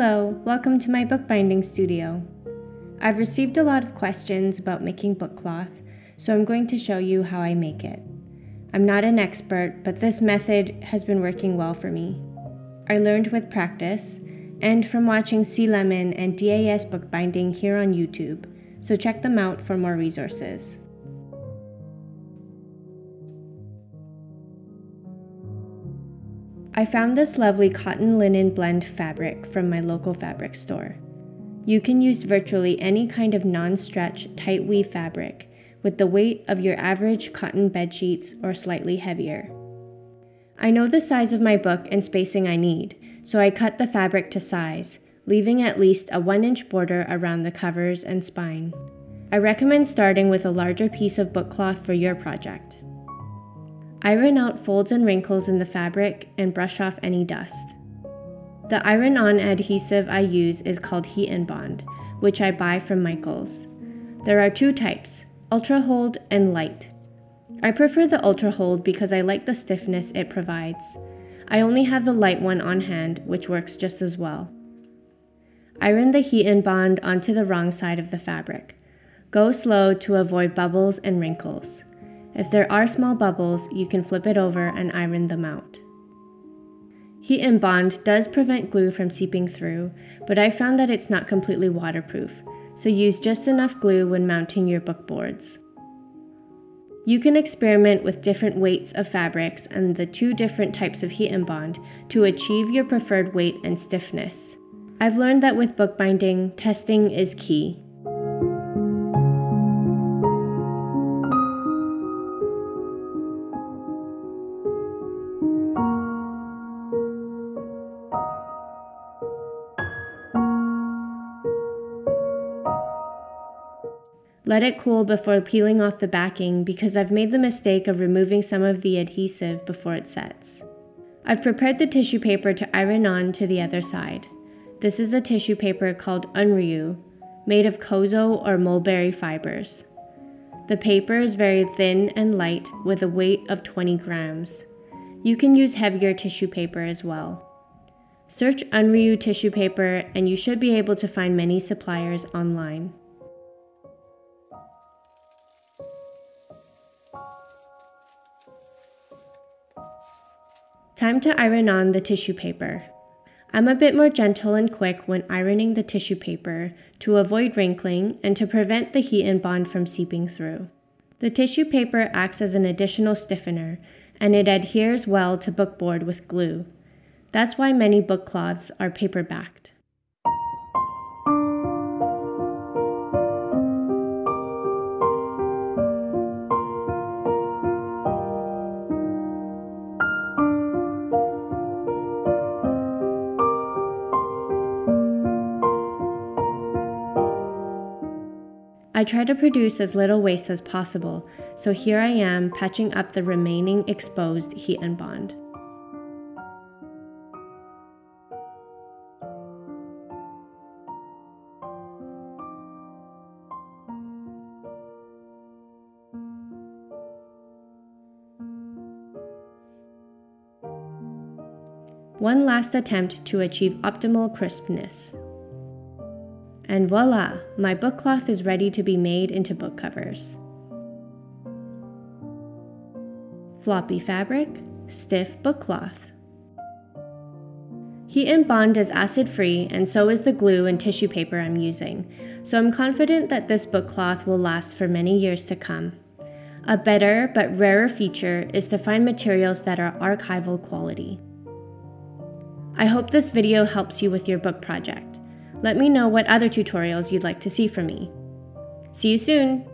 Hello, welcome to my bookbinding studio. I've received a lot of questions about making book cloth, so I'm going to show you how I make it. I'm not an expert, but this method has been working well for me. I learned with practice and from watching Sea Lemon and DAS Bookbinding here on YouTube, so check them out for more resources. I found this lovely cotton linen blend fabric from my local fabric store. You can use virtually any kind of non stretch, tight weave fabric with the weight of your average cotton bed sheets or slightly heavier. I know the size of my book and spacing I need, so I cut the fabric to size, leaving at least a 1 inch border around the covers and spine. I recommend starting with a larger piece of book cloth for your project. Iron out folds and wrinkles in the fabric and brush off any dust. The iron-on adhesive I use is called Heat and Bond, which I buy from Michaels. There are two types, Ultra Hold and Lite. I prefer the Ultra Hold because I like the stiffness it provides. I only have the light one on hand, which works just as well. Iron the Heat and Bond onto the wrong side of the fabric. Go slow to avoid bubbles and wrinkles. If there are small bubbles, you can flip it over and iron them out. Heat and Bond does prevent glue from seeping through, but I found that it's not completely waterproof, so use just enough glue when mounting your book boards. You can experiment with different weights of fabrics and the two different types of heat and bond to achieve your preferred weight and stiffness. I've learned that with bookbinding, testing is key. Let it cool before peeling off the backing because I've made the mistake of removing some of the adhesive before it sets. I've prepared the tissue paper to iron on to the other side. This is a tissue paper called Unryu, made of kozo or mulberry fibers. The paper is very thin and light with a weight of 20 grams. You can use heavier tissue paper as well. Search Unryu tissue paper and you should be able to find many suppliers online. Time to iron on the tissue paper. I'm a bit more gentle and quick when ironing the tissue paper to avoid wrinkling and to prevent the heat and bond from seeping through. The tissue paper acts as an additional stiffener and it adheres well to bookboard with glue. That's why many book cloths are paper backed. I try to produce as little waste as possible, so here I am patching up the remaining exposed heat and bond. One last attempt to achieve optimal crispness. And voila, my book cloth is ready to be made into book covers. Floppy fabric, stiff book cloth. Heat and Bond is acid free, and so is the glue and tissue paper I'm using, so I'm confident that this book cloth will last for many years to come. A better but rarer feature is to find materials that are archival quality. I hope this video helps you with your book project. Let me know what other tutorials you'd like to see from me. See you soon!